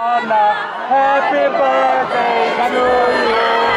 Happy birthday to you.